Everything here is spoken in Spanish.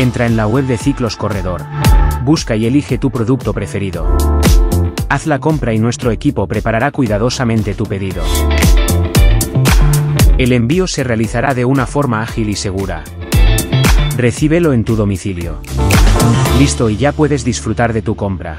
Entra en la web de Ciclos Corredor. Busca y elige tu producto preferido. Haz la compra y nuestro equipo preparará cuidadosamente tu pedido. El envío se realizará de una forma ágil y segura. Recíbelo en tu domicilio. Listo y ya puedes disfrutar de tu compra.